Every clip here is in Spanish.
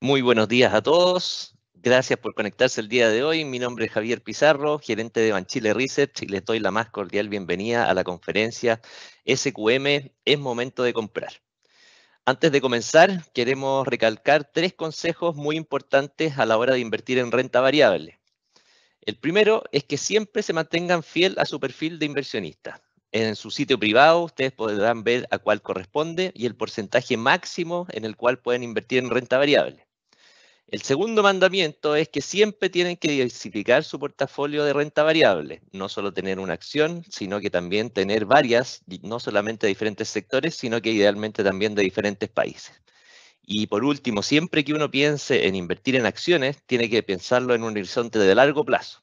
Muy buenos días a todos. Gracias por conectarse el día de hoy. Mi nombre es Javier Pizarro, gerente de Banchile Research y les doy la más cordial bienvenida a la conferencia SQM Es momento de comprar. Antes de comenzar, queremos recalcar tres consejos muy importantes a la hora de invertir en renta variable. El primero es que siempre se mantengan fiel a su perfil de inversionista. En su sitio privado ustedes podrán ver a cuál corresponde y el porcentaje máximo en el cual pueden invertir en renta variable. El segundo mandamiento es que siempre tienen que diversificar su portafolio de renta variable, no solo tener una acción, sino que también tener varias, no solamente de diferentes sectores, sino que idealmente también de diferentes países. Y por último, siempre que uno piense en invertir en acciones, tiene que pensarlo en un horizonte de largo plazo.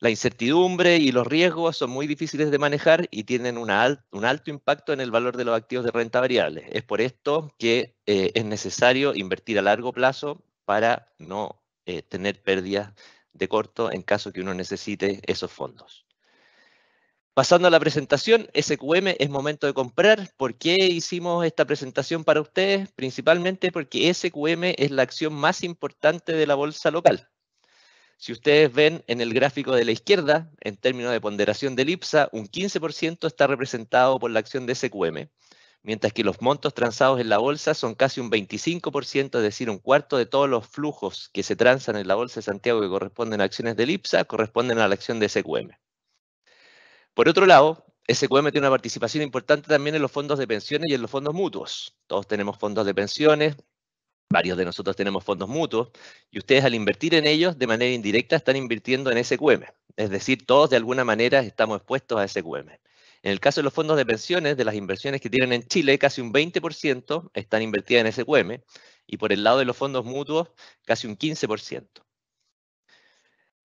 La incertidumbre y los riesgos son muy difíciles de manejar y tienen un alto impacto en el valor de los activos de renta variable. Es por esto que eh, es necesario invertir a largo plazo para no eh, tener pérdidas de corto en caso que uno necesite esos fondos. Pasando a la presentación, SQM es momento de comprar. ¿Por qué hicimos esta presentación para ustedes? Principalmente porque SQM es la acción más importante de la bolsa local. Si ustedes ven en el gráfico de la izquierda, en términos de ponderación del IPSA, un 15% está representado por la acción de SQM mientras que los montos transados en la bolsa son casi un 25%, es decir, un cuarto de todos los flujos que se transan en la bolsa de Santiago que corresponden a acciones del IPSA, corresponden a la acción de SQM. Por otro lado, SQM tiene una participación importante también en los fondos de pensiones y en los fondos mutuos. Todos tenemos fondos de pensiones, varios de nosotros tenemos fondos mutuos, y ustedes al invertir en ellos de manera indirecta están invirtiendo en SQM. Es decir, todos de alguna manera estamos expuestos a SQM. En el caso de los fondos de pensiones, de las inversiones que tienen en Chile, casi un 20% están invertidas en SQM y por el lado de los fondos mutuos, casi un 15%.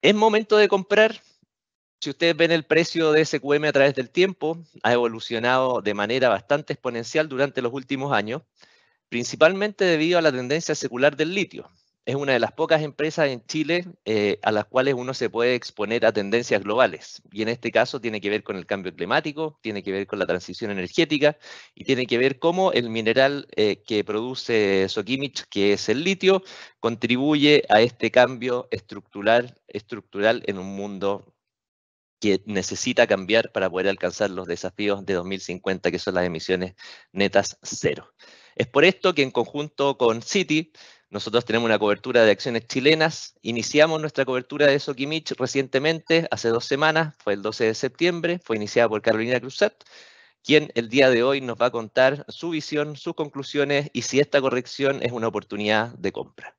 Es momento de comprar. Si ustedes ven el precio de SQM a través del tiempo, ha evolucionado de manera bastante exponencial durante los últimos años, principalmente debido a la tendencia secular del litio es una de las pocas empresas en Chile eh, a las cuales uno se puede exponer a tendencias globales. Y en este caso tiene que ver con el cambio climático, tiene que ver con la transición energética y tiene que ver cómo el mineral eh, que produce Sokimich, que es el litio, contribuye a este cambio estructural, estructural en un mundo que necesita cambiar para poder alcanzar los desafíos de 2050, que son las emisiones netas cero. Es por esto que en conjunto con Citi nosotros tenemos una cobertura de acciones chilenas. Iniciamos nuestra cobertura de Sokimich recientemente, hace dos semanas, fue el 12 de septiembre, fue iniciada por Carolina Cruzat, quien el día de hoy nos va a contar su visión, sus conclusiones y si esta corrección es una oportunidad de compra.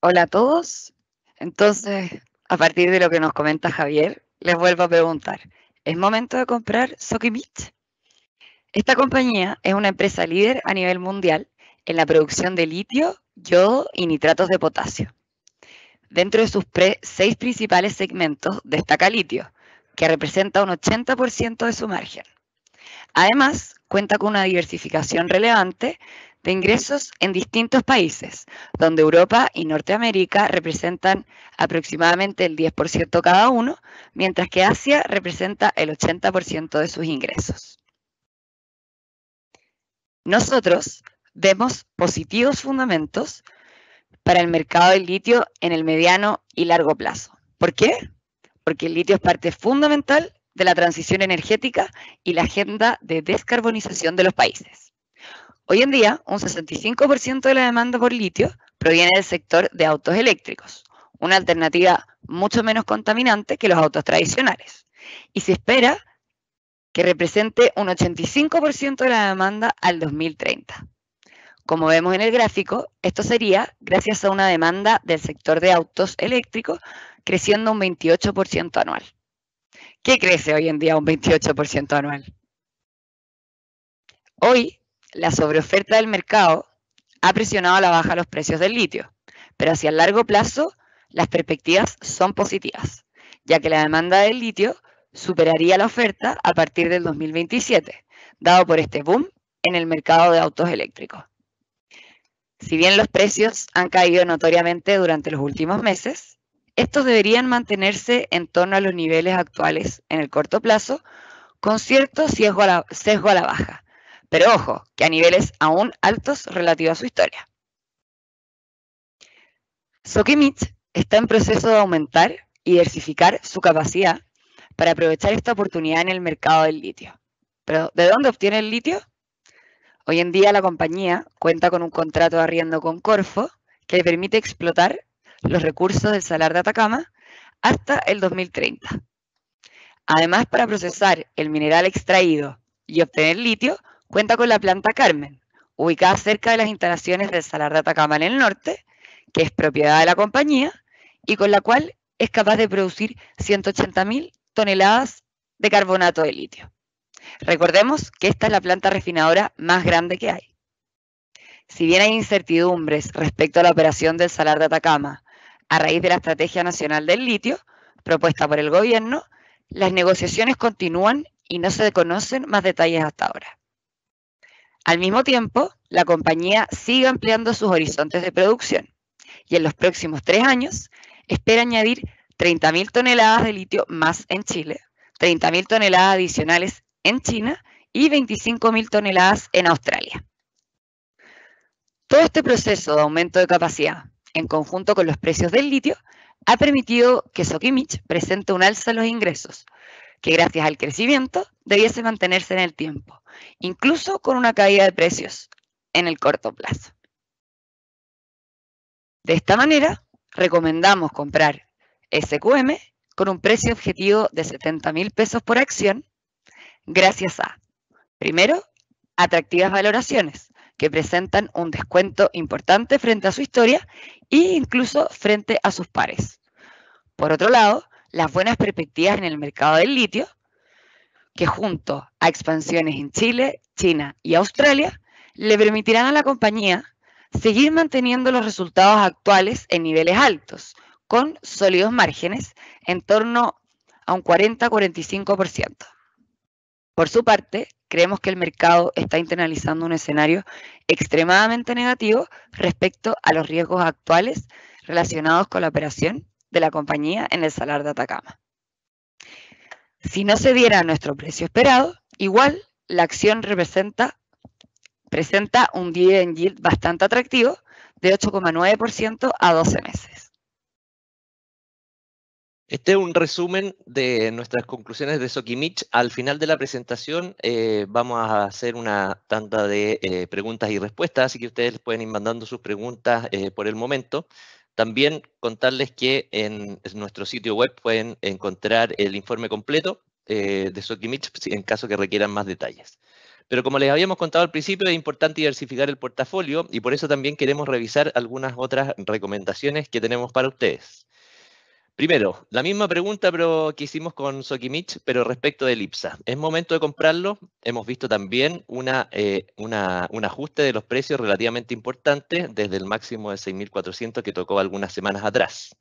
Hola a todos. Entonces, a partir de lo que nos comenta Javier, les vuelvo a preguntar, ¿es momento de comprar Sokimich? Esta compañía es una empresa líder a nivel mundial en la producción de litio, yodo y nitratos de potasio. Dentro de sus seis principales segmentos destaca litio, que representa un 80% de su margen. Además, cuenta con una diversificación relevante de ingresos en distintos países, donde Europa y Norteamérica representan aproximadamente el 10% cada uno, mientras que Asia representa el 80% de sus ingresos. Nosotros vemos positivos fundamentos para el mercado del litio en el mediano y largo plazo. ¿Por qué? Porque el litio es parte fundamental de la transición energética y la agenda de descarbonización de los países. Hoy en día, un 65% de la demanda por litio proviene del sector de autos eléctricos, una alternativa mucho menos contaminante que los autos tradicionales. Y se espera que represente un 85% de la demanda al 2030. Como vemos en el gráfico, esto sería gracias a una demanda del sector de autos eléctricos creciendo un 28% anual. ¿Qué crece hoy en día un 28% anual? Hoy, la sobreoferta del mercado ha presionado a la baja los precios del litio, pero hacia el largo plazo las perspectivas son positivas, ya que la demanda del litio superaría la oferta a partir del 2027, dado por este boom en el mercado de autos eléctricos. Si bien los precios han caído notoriamente durante los últimos meses, estos deberían mantenerse en torno a los niveles actuales en el corto plazo, con cierto sesgo a la, baja, pero ojo, que a niveles aún altos relativos a su historia. Sokimich está en proceso de aumentar y diversificar su capacidad para aprovechar esta oportunidad en el mercado del litio. Pero, ¿de dónde obtiene el litio? Hoy en día la compañía cuenta con un contrato de arriendo con Corfo que le permite explotar los recursos del salar de Atacama hasta el 2030. Además, para procesar el mineral extraído y obtener litio, cuenta con la planta Carmen, ubicada cerca de las instalaciones del salar de Atacama en el norte, que es propiedad de la compañía y con la cual es capaz de producir 180.000 toneladas de carbonato de litio. Recordemos que esta es la planta refinadora más grande que hay. Si bien hay incertidumbres respecto a la operación del salar de Atacama a raíz de la Estrategia Nacional del Litio propuesta por el gobierno, las negociaciones continúan y no se conocen más detalles hasta ahora. Al mismo tiempo, la compañía sigue ampliando sus horizontes de producción y en los próximos tres años espera añadir 30.000 toneladas de litio más en Chile, 30.000 toneladas adicionales en China y 25.000 toneladas en Australia. Todo este proceso de aumento de capacidad, en conjunto con los precios del litio, ha permitido que Sokimich presente un alza en los ingresos, que gracias al crecimiento debiese mantenerse en el tiempo, incluso con una caída de precios en el corto plazo. De esta manera, recomendamos comprar SQM con un precio objetivo de 70 mil pesos por acción, gracias a, primero, atractivas valoraciones que presentan un descuento importante frente a su historia e incluso frente a sus pares. Por otro lado, las buenas perspectivas en el mercado del litio, que junto a expansiones en Chile, China y Australia, le permitirán a la compañía seguir manteniendo los resultados actuales en niveles altos, con sólidos márgenes en torno a un 40-45%. Por su parte, creemos que el mercado está internalizando un escenario extremadamente negativo respecto a los riesgos actuales relacionados con la operación de la compañía en el salar de Atacama. Si no se diera nuestro precio esperado, igual la acción presenta un dividend yield bastante atractivo de 8,9% a 12 meses. Este es un resumen de nuestras conclusiones de Sokimich. Al final de la presentación eh, vamos a hacer una tanda de eh, preguntas y respuestas, así que ustedes pueden ir mandando sus preguntas eh, por el momento. También contarles que en, nuestro sitio web pueden encontrar el informe completo de Sokimich en caso que requieran más detalles. Pero como les habíamos contado al principio, es importante diversificar el portafolio y por eso también queremos revisar algunas otras recomendaciones que tenemos para ustedes. Primero, la misma pregunta pero que hicimos con Sokimich, pero respecto de IPSA. ¿Es momento de comprarlo? Hemos visto también eh, un ajuste de los precios relativamente importante desde el máximo de 6.400 que tocó algunas semanas atrás.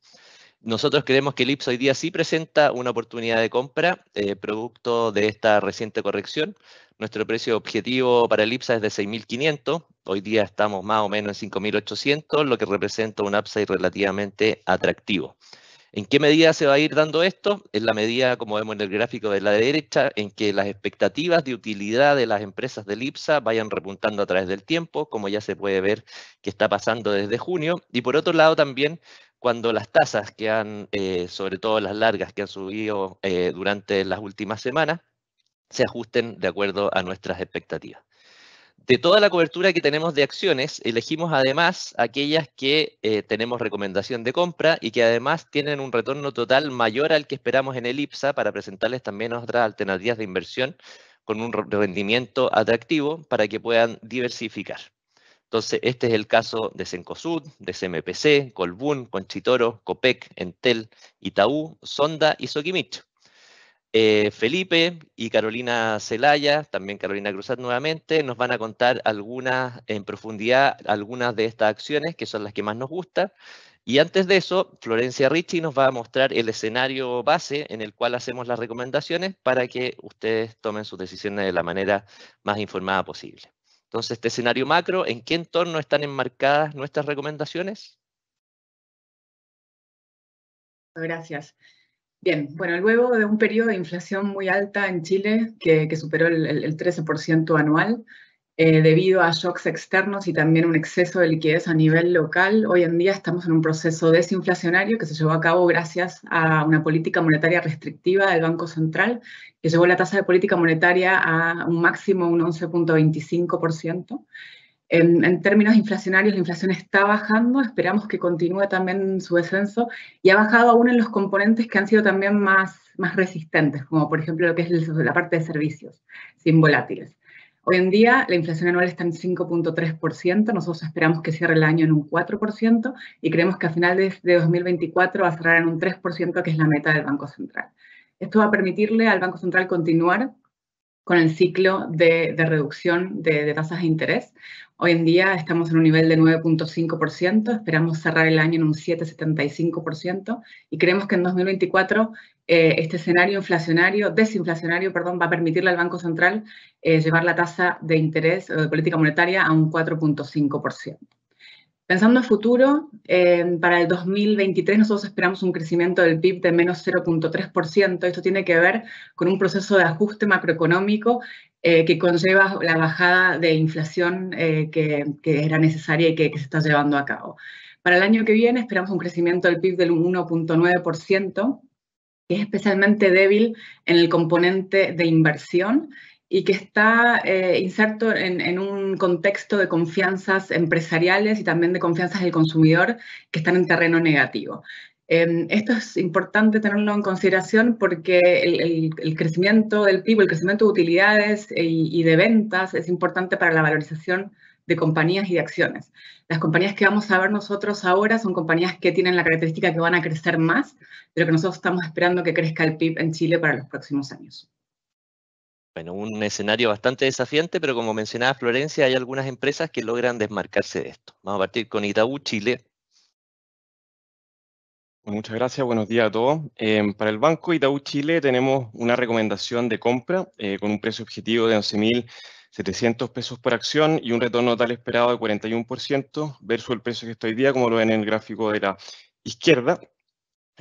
Nosotros creemos que el IPSA hoy día sí presenta una oportunidad de compra, eh, producto de esta reciente corrección. Nuestro precio objetivo para el IPSA es de 6.500, hoy día estamos más o menos en 5.800, lo que representa un upside relativamente atractivo. ¿En qué medida se va a ir dando esto? En la medida, como vemos en el gráfico de la derecha, en que las expectativas de utilidad de las empresas del IPSA vayan repuntando a través del tiempo, como ya se puede ver que está pasando desde junio. Y por otro lado también, cuando las tasas que han, eh, sobre todo las largas que han subido eh, durante las últimas semanas, se ajusten de acuerdo a nuestras expectativas. De toda la cobertura que tenemos de acciones, elegimos además aquellas que eh, tenemos recomendación de compra y que además tienen un retorno total mayor al que esperamos en el IPSA para presentarles también otras alternativas de inversión con un rendimiento atractivo para que puedan diversificar. Entonces, este es el caso de Cencosud, de CMPC, Colbún, Conchitoro, Copec, Entel, Itaú, Sonda y Soquimich. Eh, Felipe y Carolina Celaya, también Carolina Cruzat nuevamente, nos van a contar algunas en profundidad algunas de estas acciones que son las que más nos gustan. Y antes de eso, Florencia Ricci nos va a mostrar el escenario base en el cual hacemos las recomendaciones para que ustedes tomen sus decisiones de la manera más informada posible. Entonces, este escenario macro, ¿en qué entorno están enmarcadas nuestras recomendaciones? Gracias. Bien, bueno, luego de un periodo de inflación muy alta en Chile, que, superó el, 13% anual, eh, debido a shocks externos y también un exceso de liquidez a nivel local, hoy en día estamos en un proceso desinflacionario que se llevó a cabo gracias a una política monetaria restrictiva del Banco Central, que llevó la tasa de política monetaria a un máximo, un 11.25%. En, en, términos inflacionarios, la inflación está bajando, esperamos que continúe también su descenso y ha bajado aún en los componentes que han sido también más, más resistentes, como por ejemplo lo que es la parte de servicios, sin volátiles. Hoy en día la inflación anual está en 5.3%, nosotros esperamos que cierre el año en un 4% y creemos que a final de, 2024 va a cerrar en un 3%, que es la meta del Banco Central. Esto va a permitirle al Banco Central continuar con el ciclo de, reducción de, tasas de interés. Hoy en día estamos en un nivel de 9.5%, esperamos cerrar el año en un 7.75% y creemos que en 2024 eh, este escenario inflacionario, desinflacionario, perdón, va a permitirle al Banco Central eh, llevar la tasa de interés o de política monetaria a un 4.5%. Pensando en futuro, eh, para el 2023 nosotros esperamos un crecimiento del PIB de menos 0.3%. Esto tiene que ver con un proceso de ajuste macroeconómico que conlleva la bajada de inflación que, era necesaria y que, que, se está llevando a cabo. Para el año que viene esperamos un crecimiento del PIB del 1.9%, que es especialmente débil en el componente de inversión y que está eh, inserto en, un contexto de confianzas empresariales y también de confianzas del consumidor que están en terreno negativo. Em, esto es importante tenerlo en consideración porque el, crecimiento del PIB, el crecimiento de utilidades y, y de ventas es importante para la valorización de compañías y de acciones. Las compañías que vamos a ver nosotros ahora son compañías que tienen la característica que van a crecer más, pero que nosotros estamos esperando que crezca el PIB en Chile para los próximos años. Bueno, un escenario bastante desafiante, pero como mencionaba Florencia, hay algunas empresas que logran desmarcarse de esto. Vamos a partir con Itaú Chile. Muchas gracias, buenos días a todos. Eh, para el Banco Itaú Chile tenemos una recomendación de compra eh, con un precio objetivo de 11.000 700 pesos por acción y un retorno total esperado de 41% versus el precio que está hoy día, como lo ven en el gráfico de la izquierda.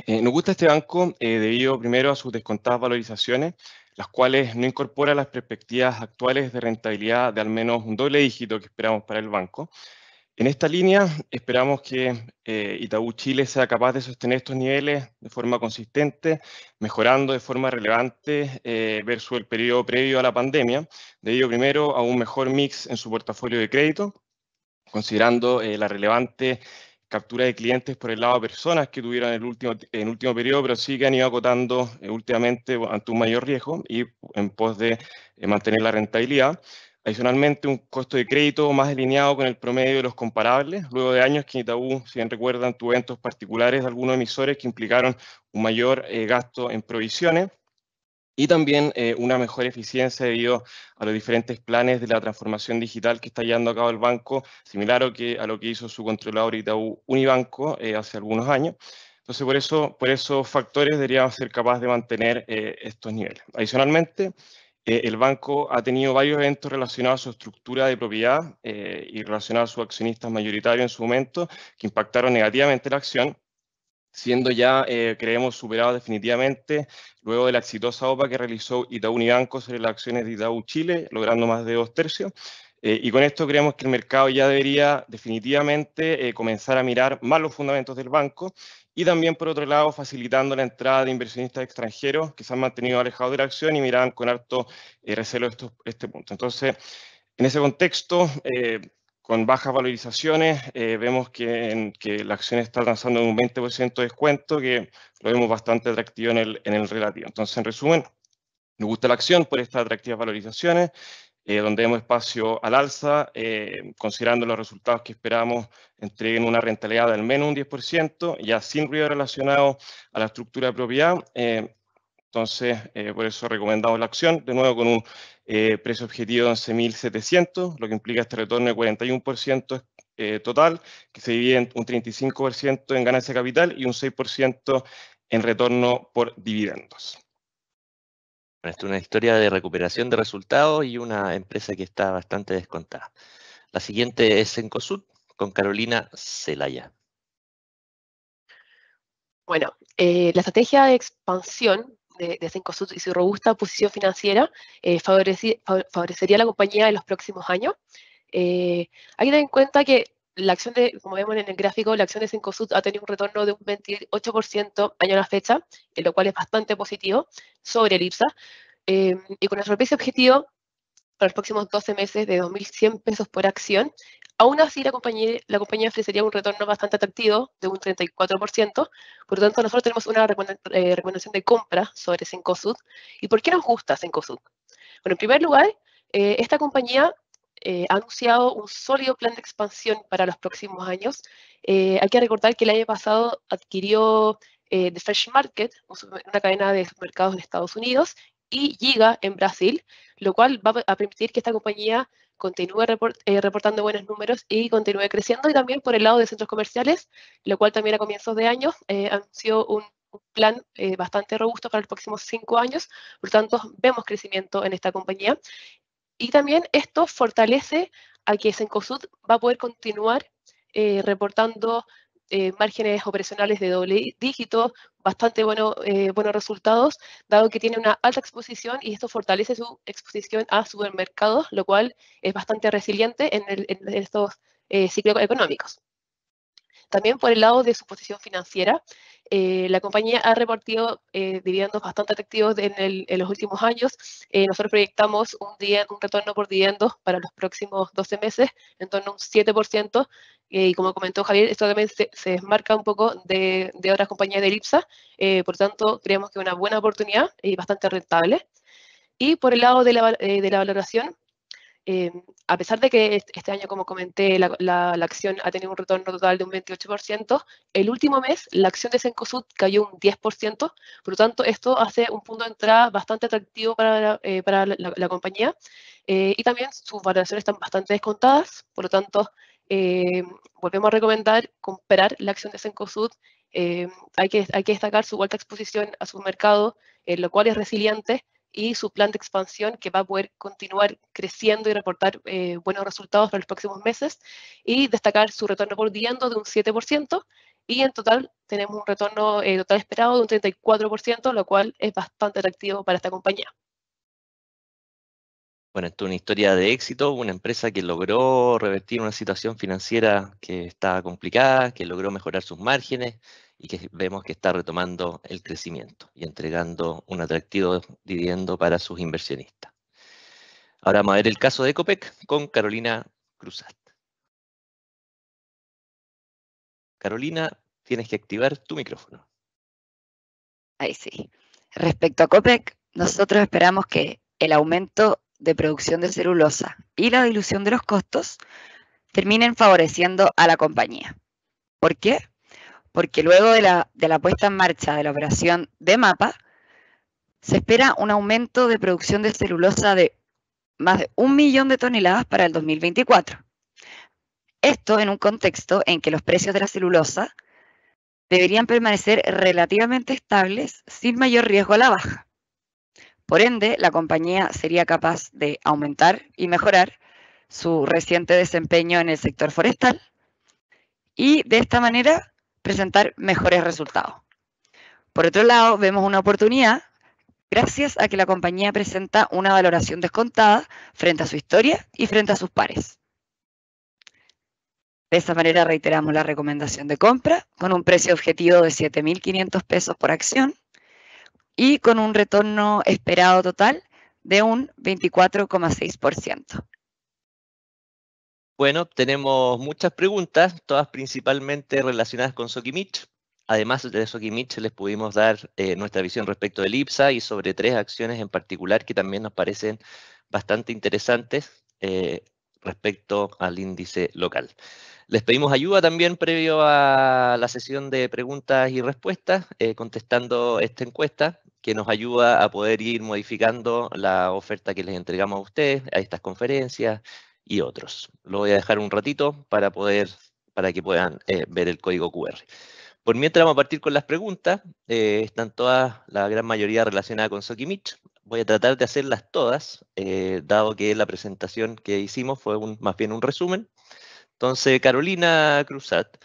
Eh, nos gusta este banco eh, debido primero a sus descontadas valorizaciones, las cuales no incorporan las perspectivas actuales de rentabilidad de al menos un doble dígito que esperamos para el banco. En esta línea esperamos que eh, Itaú Chile sea capaz de sostener estos niveles de forma consistente, mejorando de forma relevante eh, versus el periodo previo a la pandemia, debido primero a un mejor mix en su portafolio de crédito, considerando eh, la relevante captura de clientes por el lado de personas que tuvieron el último, en último periodo, pero sí que han ido acotando últimamente ante un mayor riesgo y en pos de mantener la rentabilidad. Adicionalmente, un costo de crédito más alineado con el promedio de los comparables, luego de años que Itaú, si bien recuerdan, tuvo eventos particulares de algunos emisores que implicaron un mayor eh, gasto en provisiones y también eh, una mejor eficiencia debido a los diferentes planes de la transformación digital que está llevando a cabo el banco, similar a lo que, a lo que hizo su controlador Itaú Unibanco eh, hace algunos años. Entonces, por, eso, por esos factores deberíamos ser capaces de mantener estos niveles. Adicionalmente, eh, el banco ha tenido varios eventos relacionados a su estructura de propiedad eh, y relacionados a sus accionistas mayoritarios en su momento, que impactaron negativamente la acción, siendo ya, eh, creemos, superado definitivamente luego de la exitosa OPA que realizó Itaú Unibanco sobre las acciones de Itaú Chile, logrando más de dos tercios. y con esto creemos que el mercado ya debería definitivamente comenzar a mirar más los fundamentos del banco y también, por otro lado, facilitando la entrada de inversionistas extranjeros que se han mantenido alejados de la acción y miraban con harto eh, recelo este punto. Entonces, en ese contexto, eh, con bajas valorizaciones, eh, vemos que, la acción está alcanzando un 20% de descuento, que lo vemos bastante atractivo en el, en el relativo. Entonces, en resumen, nos gusta la acción por estas atractivas valorizaciones, eh, donde vemos espacio al alza, eh, considerando los resultados que esperamos entreguen una rentabilidad de al menos un 10%, ya sin ruido relacionado a la estructura de propiedad. Eh, entonces, por eso recomendamos la acción, de nuevo con un precio objetivo de 11.700, lo que implica este retorno de 41% total, que se divide en un 35% en ganancia capital y un 6% en retorno por dividendos. Esto es una historia de recuperación de resultados y una empresa que está bastante descontada. La siguiente es Encosud con Carolina Celaya. Bueno, eh, la estrategia de expansión de, de Cencosud y su robusta posición financiera eh, favorecería a la compañía en los próximos años. hay que tener en cuenta que la acción de, como vemos en el gráfico, la acción de Cencosud ha tenido un retorno de un 28% año a la fecha, lo cual es bastante positivo sobre el IPSA. y con nuestro precio objetivo para los próximos 12 meses de 2.100 pesos por acción, Aún así, la compañía, la compañía ofrecería un retorno bastante atractivo de un 34%, por lo tanto, nosotros tenemos una eh, recomendación de compra sobre Cencosud. ¿Y por qué nos gusta Cencosud? Bueno, en primer lugar, eh, esta compañía eh, ha anunciado un sólido plan de expansión para los próximos años. hay que recordar que el año pasado adquirió The Fresh Market, una cadena de supermercados en Estados Unidos, y Giga en Brasil, lo cual va a permitir que esta compañía continúe eh, reportando buenos números y continúe creciendo. Y también por el lado de centros comerciales, lo cual también a comienzos de año eh, anunció un, plan eh, bastante robusto para los próximos cinco años. Por lo tanto, vemos crecimiento en esta compañía. Y también esto fortalece a que Sencosud va a poder continuar reportando eh, márgenes operacionales de doble dígito, bastante eh, buenos resultados, dado que tiene una alta exposición y esto fortalece su exposición a supermercados, lo cual es bastante resiliente en, estos eh, ciclos económicos. También por el lado de su posición financiera, eh, la compañía ha repartido eh, dividendos bastante atractivos en, los últimos años. Eh, nosotros proyectamos un, día, un retorno por dividendos para los próximos 12 meses, en torno a un 7%. y como comentó Javier, esto también se, desmarca un poco de, otras compañías de IPSA. por tanto, creemos que es una buena oportunidad y bastante rentable. Y por el lado de la, de la valoración, eh, a pesar de que este año, como comenté, la, acción ha tenido un retorno total de un 28%, el último mes la acción de Sencosud cayó un 10%, por lo tanto esto hace un punto de entrada bastante atractivo para, eh, la, compañía eh, y también sus valoraciones están bastante descontadas, por lo tanto volvemos a recomendar comprar la acción de Sencosud. hay, que, hay que destacar su alta exposición a su mercado, lo cual es resiliente y su plan de expansión que va a poder continuar creciendo y reportar eh, buenos resultados para los próximos meses y destacar su retorno por dividendo de un 7% y en total tenemos un retorno eh, total esperado de un 34%, lo cual es bastante atractivo para esta compañía. Bueno, esto es una historia de éxito, una empresa que logró revertir una situación financiera que estaba complicada, que logró mejorar sus márgenes, y que vemos que está retomando el crecimiento y entregando un atractivo dividendo para sus inversionistas. Ahora vamos a ver el caso de Ecopec con Carolina Cruzat. Carolina, tienes que activar tu micrófono. Ahí sí. Respecto a COPEC, nosotros esperamos que el aumento de producción de celulosa y la dilución de los costos terminen favoreciendo a la compañía. ¿Por qué? Porque luego de la, puesta en marcha de la operación de mapa, se espera un aumento de producción de celulosa de más de un millón de toneladas para el 2024. Esto en un contexto en que los precios de la celulosa deberían permanecer relativamente estables sin mayor riesgo a la baja. Por ende, la compañía sería capaz de aumentar y mejorar su reciente desempeño en el sector forestal y de esta manera presentar mejores resultados. Por otro lado, vemos una oportunidad gracias a que la compañía presenta una valoración descontada frente a su historia y frente a sus pares. De esta manera reiteramos la recomendación de compra con un precio objetivo de 7.500 pesos por acción y con un retorno esperado total de un 24,6%. Bueno, tenemos muchas preguntas, todas principalmente relacionadas con Sokimich. Además de Sokimich, les pudimos dar eh, nuestra visión respecto del IPSA y sobre tres acciones en particular que también nos parecen bastante interesantes eh, respecto al índice local. Les pedimos ayuda también previo a la sesión de preguntas y respuestas, eh, contestando esta encuesta que nos ayuda a poder ir modificando la oferta que les entregamos a ustedes, a estas conferencias, y otros. Lo voy a dejar un ratito para poder, para que puedan eh, ver el código QR. Por mientras vamos a partir con las preguntas, eh, están todas, la gran mayoría relacionadas con Sokimich. Voy a tratar de hacerlas todas, eh, dado que la presentación que hicimos fue un, más bien un resumen. Entonces, Carolina Cruzat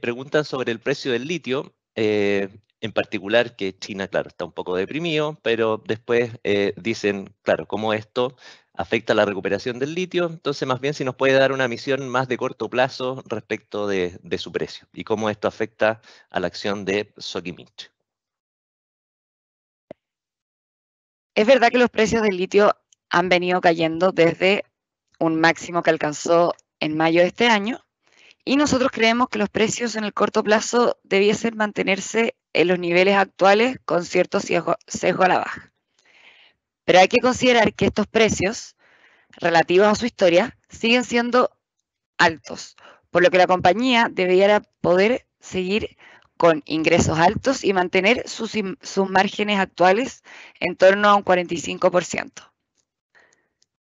preguntan sobre el precio del litio. en particular que China, claro, está un poco deprimido, pero después dicen, claro, cómo esto afecta la recuperación del litio, entonces más bien si nos puede dar una misión más de corto plazo respecto de, su precio y cómo esto afecta a la acción de Sokimich. Es verdad que los precios del litio han venido cayendo desde un máximo que alcanzó en mayo de este año y nosotros creemos que los precios en el corto plazo debiesen mantenerse en los niveles actuales con cierto sesgo a la baja. Pero hay que considerar que estos precios, relativos a su historia, siguen siendo altos, por lo que la compañía debería poder seguir con ingresos altos y mantener sus, márgenes actuales en torno a un 45%.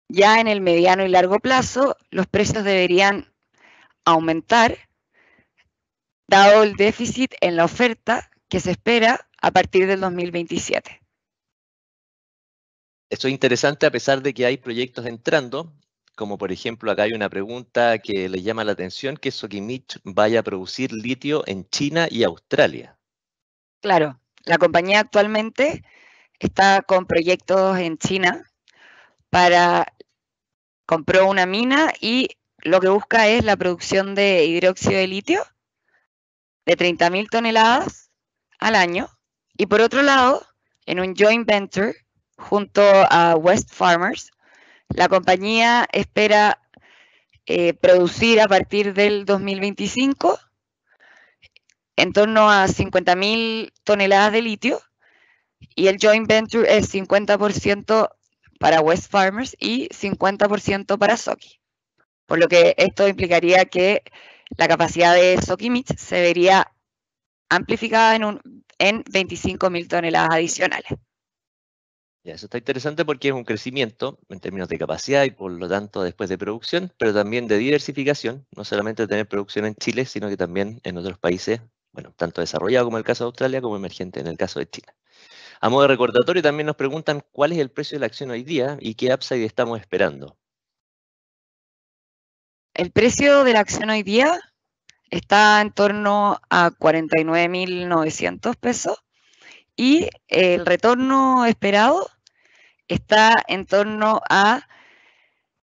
Ya en el mediano y largo plazo, los precios deberían aumentar dado el déficit en la oferta que se espera a partir del 2027. Esto es interesante a pesar de que hay proyectos entrando, como por ejemplo acá hay una pregunta que le llama la atención, que Sokimich vaya a producir litio en China y Australia. Claro, la compañía actualmente está con proyectos en China para compró una mina y lo que busca es la producción de hidróxido de litio de 30.000 toneladas al año. Y por otro lado, en un joint venture junto a West Farmers. La compañía espera eh, producir a partir del 2025 en torno a 50.000 toneladas de litio y el joint venture es 50% para West Farmers y 50% para Soki. Por lo que esto implicaría que la capacidad de Sokimich se vería amplificada en, en 25.000 toneladas adicionales. Ya, eso está interesante porque es un crecimiento en términos de capacidad y por lo tanto después de producción, pero también de diversificación, no solamente tener producción en Chile, sino que también en otros países, bueno, tanto desarrollados como el caso de Australia, como emergente en el caso de China. A modo de recordatorio también nos preguntan cuál es el precio de la acción hoy día y qué upside estamos esperando. El precio de la acción hoy día está en torno a 49.900 pesos y el retorno esperado está en torno a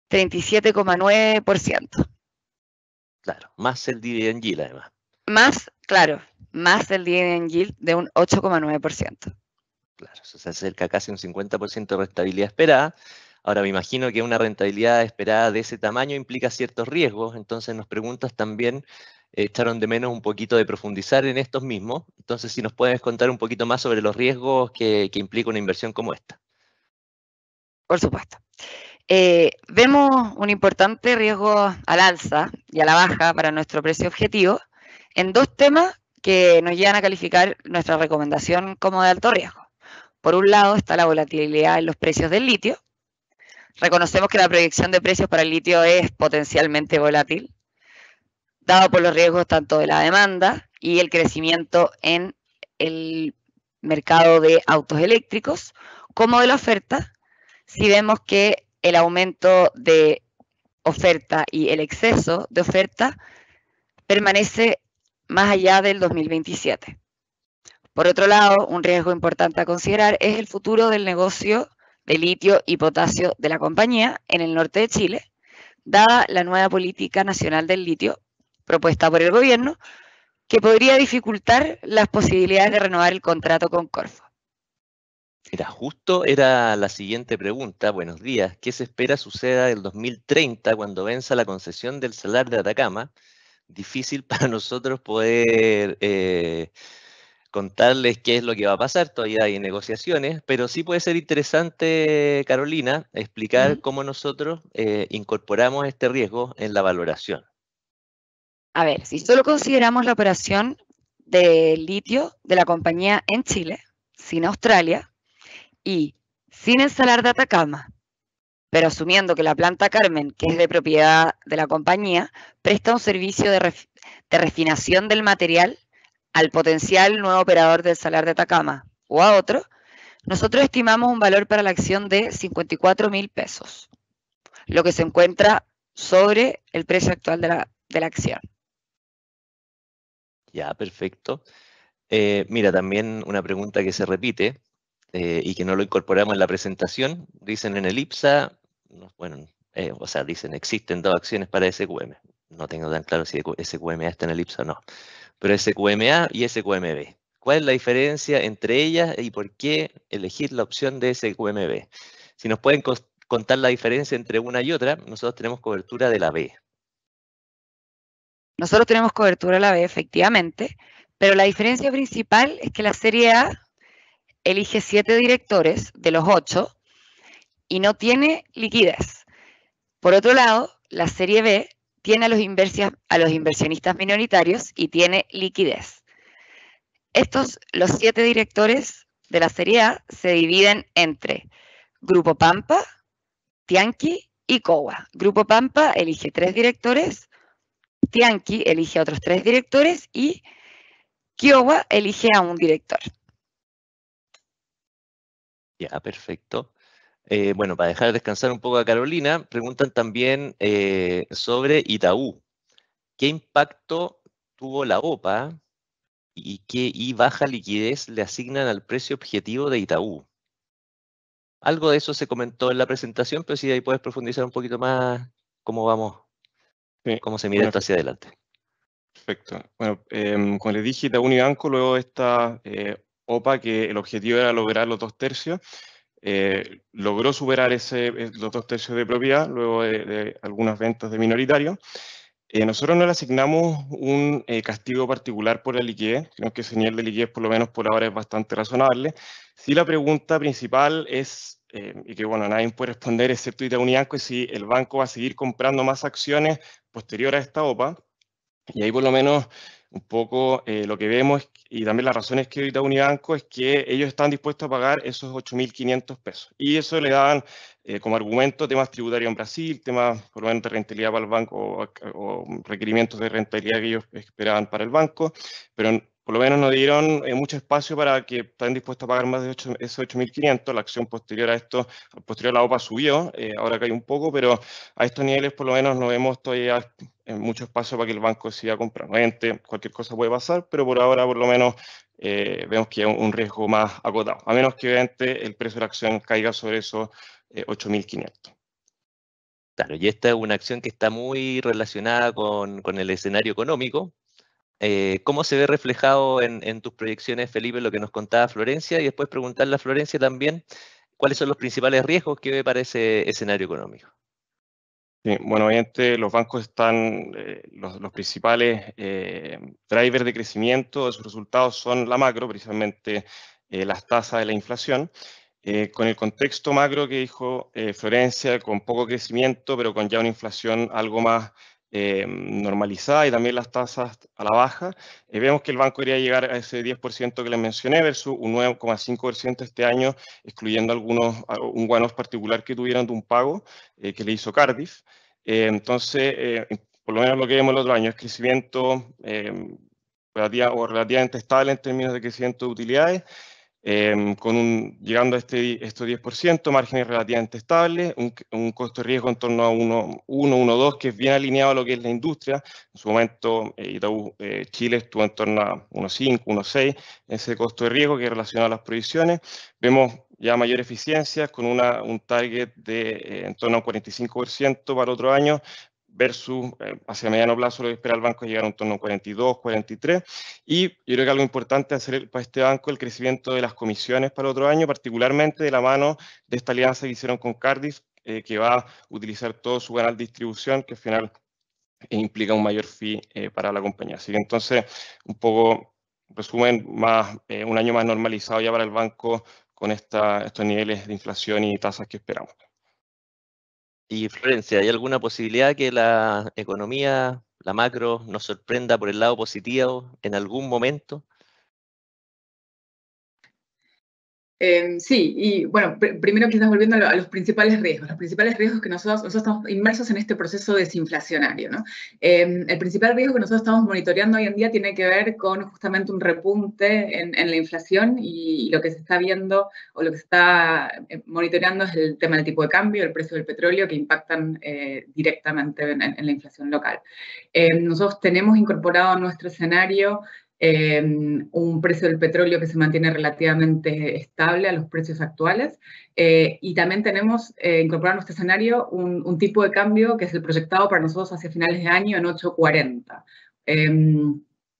37,9%. Claro, más el dividend yield además. Más, claro, más el dividend yield de un 8,9%. Claro, eso se acerca casi un 50% de rentabilidad esperada. Ahora me imagino que una rentabilidad esperada de ese tamaño implica ciertos riesgos, entonces nos preguntas también echaron de menos un poquito de profundizar en estos mismos. Entonces, si nos puedes contar un poquito más sobre los riesgos que, implica una inversión como esta. Por supuesto. Eh, vemos un importante riesgo al alza y a la baja para nuestro precio objetivo en dos temas que nos llevan a calificar nuestra recomendación como de alto riesgo. Por un lado está la volatilidad en los precios del litio. Reconocemos que la proyección de precios para el litio es potencialmente volátil, dado por los riesgos tanto de la demanda y el crecimiento en el mercado de autos eléctricos, como de la oferta, si vemos que el aumento de oferta y el exceso de oferta permanece más allá del 2027. Por otro lado, un riesgo importante a considerar es el futuro del negocio de litio y potasio de la compañía en el norte de Chile, dada la nueva política nacional del litio propuesta por el gobierno que podría dificultar las posibilidades de renovar el contrato con Corfo. Mira, justo era la siguiente pregunta. Buenos días. ¿Qué se espera suceda el 2030 cuando venza la concesión del salar de Atacama? Difícil para nosotros poder eh, contarles qué es lo que va a pasar. Todavía hay negociaciones, pero sí puede ser interesante, Carolina, explicar cómo nosotros eh, incorporamos este riesgo en la valoración. A ver, si solo consideramos la operación de litio de la compañía en Chile, sin Australia, y sin el salar de Atacama, pero asumiendo que la planta Carmen, que es de propiedad de la compañía, presta un servicio de, refinación del material al potencial nuevo operador del salar de Atacama o a otro, nosotros estimamos un valor para la acción de 54 mil pesos, lo que se encuentra sobre el precio actual de la acción. Ya, perfecto. Eh, mira, también una pregunta que se repite eh, y que no lo incorporamos en la presentación. Dicen en el IPSA, bueno, eh, o sea, dicen existen dos acciones para SQM. No tengo tan claro si SQMA está en el IPSA o no. Pero SQMA y SQMB. ¿Cuál es la diferencia entre ellas y por qué elegir la opción de SQMB? Si nos pueden contar la diferencia entre una y otra, nosotros tenemos cobertura de la B. Nosotros tenemos cobertura de la B, efectivamente, pero la diferencia principal es que la serie A elige siete directores de los ocho y no tiene liquidez. Por otro lado, la serie B tiene a los, inversionistas minoritarios y tiene liquidez. Estos, los siete directores de la serie A, se dividen entre Grupo Pampa, Tianqi y COA. Grupo Pampa elige tres directores, Tianqi elige a otros tres directores y Kiowa elige a un director. Ya, perfecto. Eh, bueno, para dejar descansar un poco a Carolina, preguntan también eh, sobre Itaú. ¿Qué impacto tuvo la OPA y qué y baja liquidez le asignan al precio objetivo de Itaú? Algo de eso se comentó en la presentación, pero si ahí puedes profundizar un poquito más cómo vamos, cómo se mira esto hacia adelante. Perfecto. Bueno, em, como les dije, Itaú Banco luego de esta eh, OPA, que el objetivo era lograr los dos tercios, eh, logró superar ese, eh, los dos tercios de propiedad luego de, algunas ventas de minoritario. nosotros no le asignamos un castigo particular por la liquidez, sino que ese nivel de liquidez por lo menos por ahora es bastante razonable. Sí la pregunta principal es, y que bueno, nadie puede responder excepto Itaú Banco, es si el banco va a seguir comprando más acciones posterior a esta OPA, y ahí por lo menos un poco eh, lo que vemos y también las razones que ahorita Unibanco es que ellos están dispuestos a pagar esos 8.500 pesos. Y eso le dan eh, como argumento temas tributarios en Brasil, temas por lo menos de rentabilidad para el banco o, requerimientos de rentabilidad que ellos esperaban para el banco, pero por lo menos nos dieron eh, mucho espacio para que estén dispuestos a pagar más de 8, esos 8.500. La acción posterior a esto, posterior a la OPA subió, ahora cae un poco, pero a estos niveles por lo menos no vemos todavía mucho espacio para que el banco siga comprando. Obviamente cualquier cosa puede pasar, pero por ahora por lo menos eh, vemos que hay un, riesgo más acotado, a menos que obviamente el precio de la acción caiga sobre esos 8.500. Eh, claro, y esta es una acción que está muy relacionada con, el escenario económico. Eh, ¿Cómo se ve reflejado en, tus proyecciones, Felipe, lo que nos contaba Florencia? Y después preguntarle a Florencia también cuáles son los principales riesgos que ve para ese escenario económico bueno, obviamente los bancos están, eh, los, principales eh, drivers de crecimiento de sus resultados son la macro, precisamente eh, las tasas de la inflación. con el contexto macro que dijo Florencia, con poco crecimiento, pero con ya una inflación algo más normalizada y también las tasas a la baja, vemos que el banco quería llegar a ese 10% que les mencioné versus un 9,5% este año, excluyendo algunos, un one particular que tuvieron de un pago que le hizo Cardiff. Eh, entonces, eh, por lo menos lo que vemos el otro año es crecimiento eh, o relativamente estable en términos de crecimiento de utilidades, con un, llegando a este, estos 10%, márgenes relativamente estables, un, costo de riesgo en torno a 1, 1, 2, que es bien alineado a lo que es la industria. En su momento, Itaú Chile estuvo en torno a 1,5, 1,6, ese costo de riesgo que es relacionado a las provisiones. Vemos ya mayor eficiencia, con una, un target de eh, en torno a un 45% para otro año, versus eh, hacia mediano plazo lo que espera el banco llegar a un torno a 42, 43. Y yo creo que algo importante hacer para este banco el crecimiento de las comisiones para otro año, particularmente de la mano de esta alianza que hicieron con Cardiff, eh, que va a utilizar todo su canal de distribución, que al final implica un mayor fee para la compañía. Así que entonces, un poco resumen, más, un año más normalizado ya para el banco con estos niveles de inflación y tasas que esperamos. Y Florencia, ¿hay alguna posibilidad que la economía, la macro, nos sorprenda por el lado positivo en algún momento? Em, sí, y bueno, primero quizás volviendo a, los principales riesgos, los principales riesgos que nosotros, nosotros estamos inmersos en este proceso desinflacionario. ¿no? Em, el principal riesgo que nosotros estamos monitoreando hoy en día tiene que ver con justamente un repunte en, la inflación y, lo que se está viendo o lo que se está eh, monitoreando es el tema del tipo de cambio, el precio del petróleo que impactan eh, directamente en, en, la inflación local. Em, nosotros tenemos incorporado a nuestro escenario em, un precio del petróleo que se mantiene relativamente estable a los precios actuales eh, y también tenemos eh, incorporado en nuestro escenario un, tipo de cambio que es el proyectado para nosotros hacia finales de año en 8.40.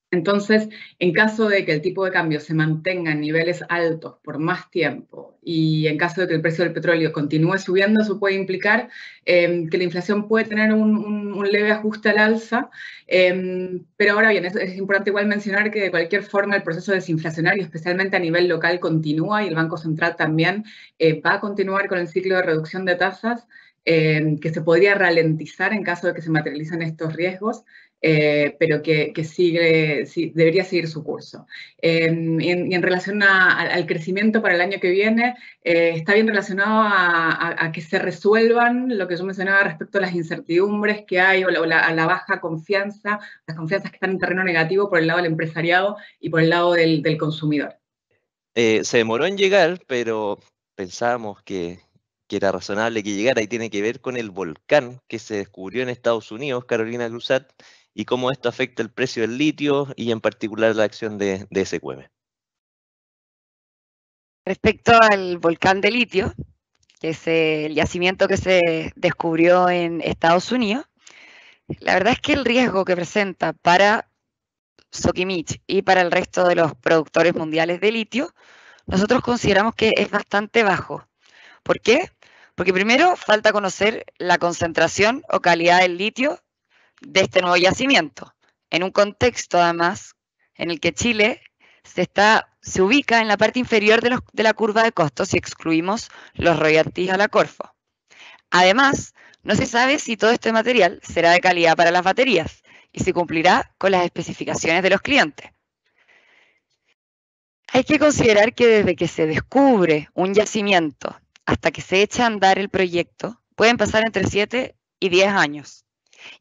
Entonces, en caso de que el tipo de cambio se mantenga en niveles altos por más tiempo y en caso de que el precio del petróleo continúe subiendo, eso puede implicar em, que la inflación puede tener un, leve ajuste al alza. Em, pero ahora bien, es, importante igual mencionar que de cualquier forma el proceso desinflacionario, especialmente a nivel local, continúa y el Banco Central también eh, va a continuar con el ciclo de reducción de tasas. Em, que se podría ralentizar en caso de que se materialicen estos riesgos. Eh, pero que, sigue, debería seguir su curso. y en relación al crecimiento para el año que viene, eh, está bien relacionado a, que se resuelvan lo que yo mencionaba respecto a las incertidumbres que hay o la, a la baja confianza, las confianzas que están en terreno negativo por el lado del empresariado y por el lado del, consumidor. Eh, se demoró en llegar, pero pensábamos que, que era razonable que llegara y tiene que ver con el volcán que se descubrió en Estados Unidos, Carolina Cruzat, y cómo esto afecta el precio del litio y en particular la acción de, de SQM. Respecto al volcán de litio, que es el yacimiento que se descubrió en Estados Unidos, la verdad es que el riesgo que presenta para Sokimich y para el resto de los productores mundiales de litio, nosotros consideramos que es bastante bajo. ¿Por qué? Porque primero falta conocer la concentración o calidad del litio de este nuevo yacimiento, en un contexto además en el que Chile se, está, se ubica en la parte inferior de, de la curva de costos si excluimos los royalties a la Corfo. Además, no se sabe si todo este material será de calidad para las baterías y si cumplirá con las especificaciones de los clientes. Hay que considerar que desde que se descubre un yacimiento hasta que se echa a andar el proyecto, pueden pasar entre 7 y 10 años.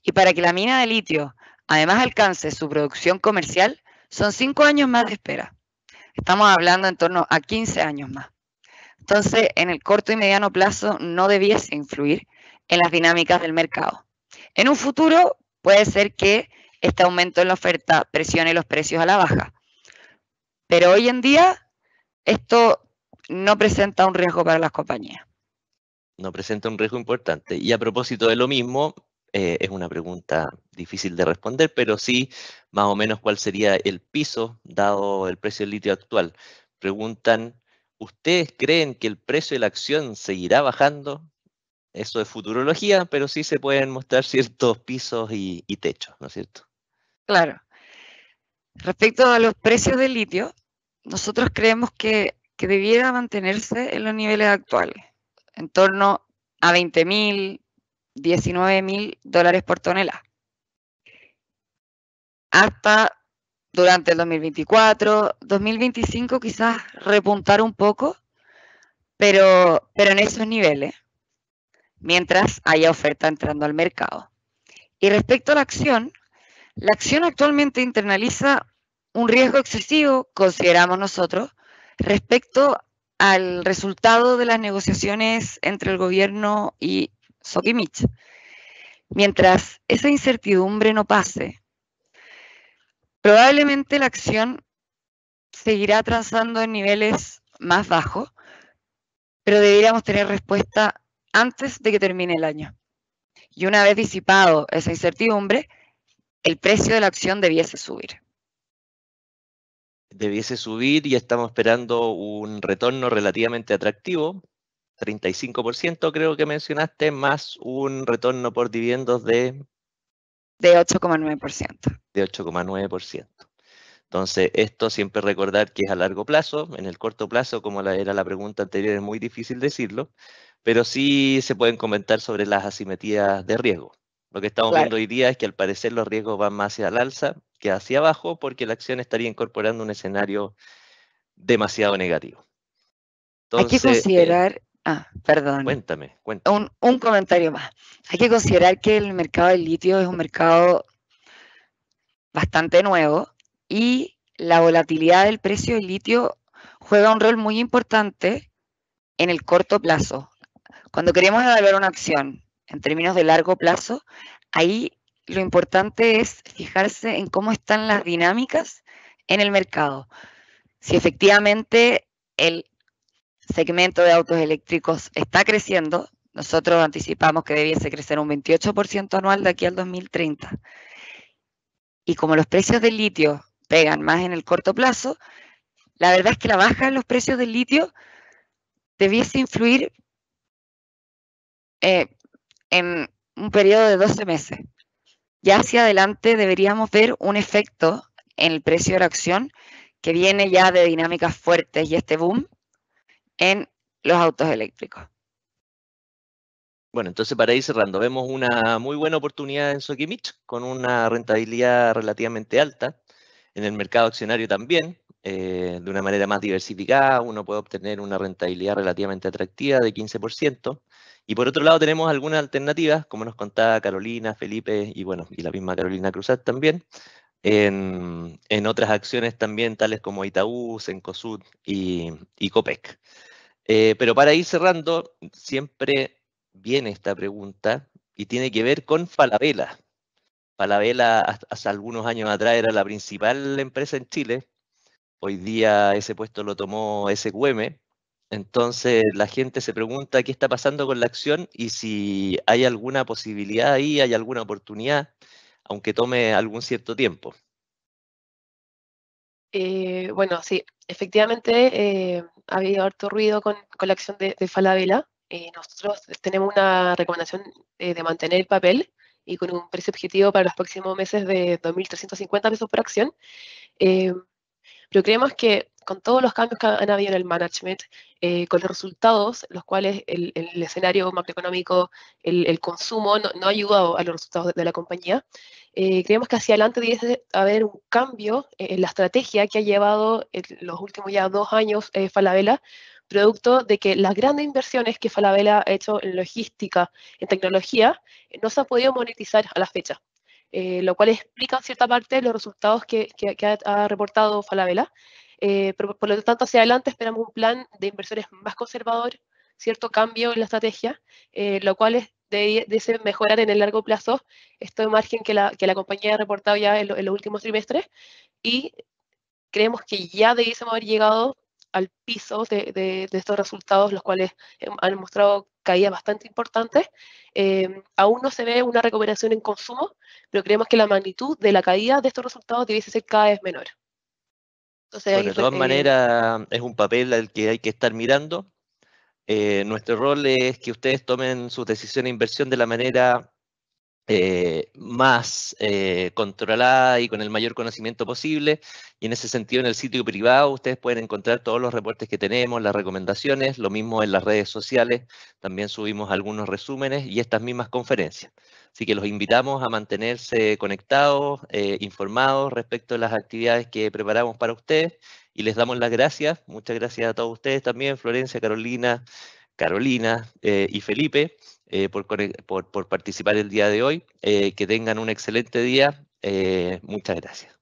Y para que la mina de litio además alcance su producción comercial, son cinco años más de espera. Estamos hablando en torno a 15 años más. Entonces, en el corto y mediano plazo no debiese influir en las dinámicas del mercado. En un futuro puede ser que este aumento en la oferta presione los precios a la baja. Pero hoy en día esto no presenta un riesgo para las compañías. No presenta un riesgo importante. Y a propósito de lo mismo, eh, es una pregunta difícil de responder, pero sí más o menos cuál sería el piso dado el precio del litio actual. Preguntan, ¿ustedes creen que el precio de la acción seguirá bajando? Eso es futurología, pero sí se pueden mostrar ciertos pisos y, techos, ¿no es cierto? Claro. Respecto a los precios del litio, nosotros creemos que, que debiera mantenerse en los niveles actuales, en torno a 20.000, 19 mil dólares por tonelada. Hasta durante el 2024, 2025 quizás repuntar un poco, pero, pero en esos niveles, mientras haya oferta entrando al mercado. Y respecto a la acción, la acción actualmente internaliza un riesgo excesivo, consideramos nosotros, respecto al resultado de las negociaciones entre el gobierno y Sokimich. Mientras esa incertidumbre no pase, probablemente la acción seguirá transando en niveles más bajos, pero deberíamos tener respuesta antes de que termine el año. Y una vez disipado esa incertidumbre, el precio de la acción debiese subir. Debiese subir y estamos esperando un retorno relativamente atractivo 35% creo que mencionaste, más un retorno por dividendos de... De 8,9%. De 8,9%. Entonces, esto siempre recordar que es a largo plazo, en el corto plazo, como la, era la pregunta anterior, es muy difícil decirlo, pero sí se pueden comentar sobre las asimetrías de riesgo. Lo que estamos viendo hoy día es que al parecer los riesgos van más hacia el alza que hacia abajo, porque la acción estaría incorporando un escenario demasiado negativo. Hay que eh, considerar Ah, perdón. Cuéntame, cuéntame. Un, comentario más. Hay que considerar que el mercado del litio es un mercado bastante nuevo y la volatilidad del precio del litio juega un rol muy importante en el corto plazo. Cuando queremos evaluar una acción en términos de largo plazo, ahí lo importante es fijarse en cómo están las dinámicas en el mercado. Si efectivamente el segmento de autos eléctricos está creciendo, nosotros anticipamos que debiese crecer un 28% anual de aquí al 2030. Y como los precios del litio pegan más en el corto plazo, la verdad es que la baja en los precios del litio debiese influir eh, en un periodo de 12 meses. Ya hacia adelante deberíamos ver un efecto en el precio de la acción que viene ya de dinámicas fuertes y este boom en los autos eléctricos. Bueno, entonces para ir cerrando, vemos una muy buena oportunidad en Soquimich con una rentabilidad relativamente alta, en el mercado accionario también, eh, de una manera más diversificada, uno puede obtener una rentabilidad relativamente atractiva de 15%. Y por otro lado tenemos algunas alternativas, como nos contaba Carolina, Felipe y bueno, y la misma Carolina Cruzat también, en, otras acciones también, tales como Itaú, Sencosud y Copec. Eh, pero para ir cerrando, siempre viene esta pregunta y tiene que ver con Falabella. Falabella hace algunos años atrás era la principal empresa en Chile. Hoy día ese puesto lo tomó SQM. Entonces la gente se pregunta qué está pasando con la acción y si hay alguna posibilidad ahí, hay alguna oportunidad, aunque tome algún cierto tiempo. Eh, bueno, sí, efectivamente eh, ha habido harto ruido con, la acción de, de Falabella. Eh, nosotros tenemos una recomendación de mantener el papel y con un precio objetivo para los próximos meses de 2.350 pesos por acción. Pero creemos que con todos los cambios que han habido en el management, con los resultados, los cuales el, escenario macroeconómico, el, consumo no, ha ayudado a los resultados de la compañía, eh, creemos que hacia adelante debe haber un cambio en la estrategia que ha llevado en los últimos ya dos años eh, Falabella, producto de que las grandes inversiones que Falabella ha hecho en logística, en tecnología, eh, no se han podido monetizar a la fecha, lo cual explica en cierta parte los resultados que, ha, reportado Falabella. pero por lo tanto, hacia adelante esperamos un plan de inversiones más conservador, cierto cambio en la estrategia, lo cual es de, mejorar en el largo plazo este margen que la, que la compañía ha reportado ya en, los últimos trimestres y creemos que ya debiésemos haber llegado al piso de, de, estos resultados, los cuales han mostrado caídas bastante importantes. Em, aún no se ve una recuperación en consumo, pero creemos que la magnitud de la caída de estos resultados debiese ser cada vez menor. de todas eh, maneras, es un papel al que hay que estar mirando eh, nuestro rol es que ustedes tomen su decisión de inversión de la manera eh, más eh, controlada y con el mayor conocimiento posible. Y en ese sentido, en el sitio privado, ustedes pueden encontrar todos los reportes que tenemos, las recomendaciones, lo mismo en las redes sociales. También subimos algunos resúmenes y estas mismas conferencias. Así que los invitamos a mantenerse conectados, informados respecto a las actividades que preparamos para ustedes y les damos las gracias. Muchas gracias a todos ustedes también, Florencia, Carolina, Carolina eh, y Felipe, eh, por, por, participar el día de hoy. Eh, que tengan un excelente día. muchas gracias.